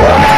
Whoa!